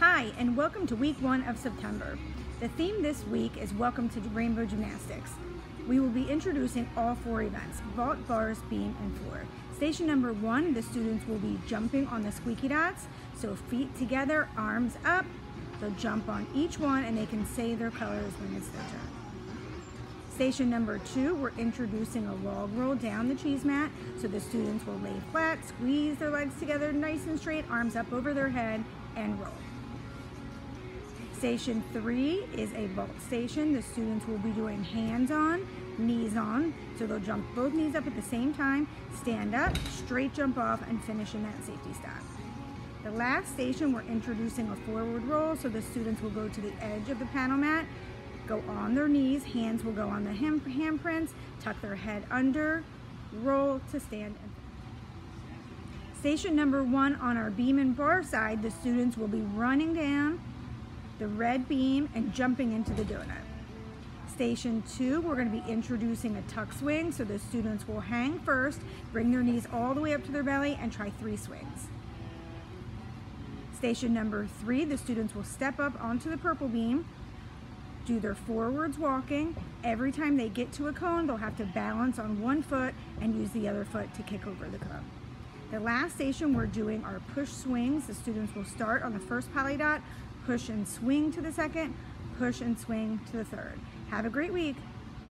Hi, and welcome to week one of September. The theme this week is Welcome to Rainbow Gymnastics. We will be introducing all four events, vault, bars, beam, and floor. Station number one, the students will be jumping on the squeaky dots. So feet together, arms up. They'll jump on each one and they can say their colors when it's their turn. Station number two, we're introducing a log roll down the cheese mat. So the students will lay flat, squeeze their legs together nice and straight, arms up over their head, and roll. Station three is a vault station. The students will be doing hands on, knees on. So they'll jump both knees up at the same time, stand up, straight jump off, and finish in that safety stop. The last station, we're introducing a forward roll. So the students will go to the edge of the panel mat, go on their knees, hands will go on the hand handprints, tuck their head under, roll to stand Station number one on our beam and bar side, the students will be running down the red beam and jumping into the donut. Station two, we're gonna be introducing a tuck swing. So the students will hang first, bring their knees all the way up to their belly and try three swings. Station number three, the students will step up onto the purple beam, do their forwards walking. Every time they get to a cone, they'll have to balance on one foot and use the other foot to kick over the cone. The last station, we're doing our push swings. The students will start on the first poly dot, push and swing to the second, push and swing to the third. Have a great week.